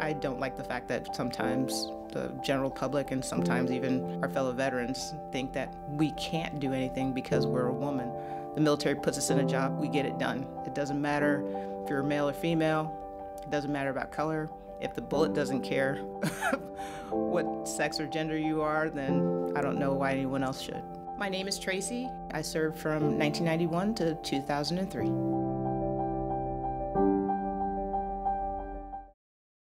I don't like the fact that sometimes the general public and sometimes even our fellow veterans think that we can't do anything because we're a woman. The military puts us in a job, we get it done. It doesn't matter if you're male or female, it doesn't matter about color. If the bullet doesn't care what sex or gender you are, then I don't know why anyone else should. My name is Tracey. I served from 1991 to 2003.